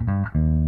mm-hmm.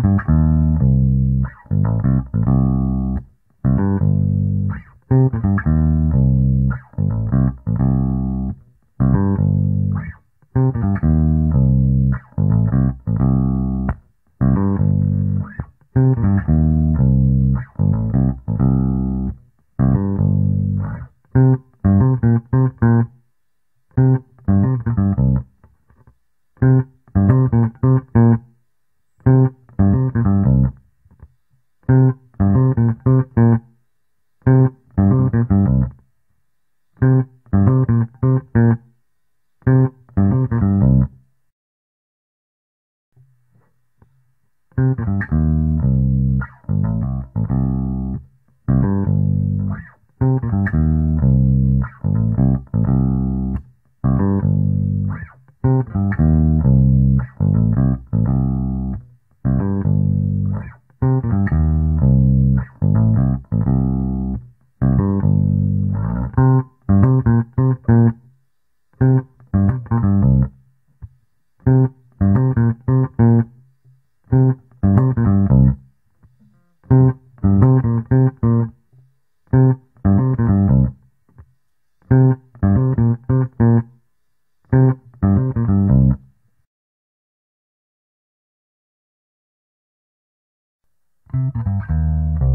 Música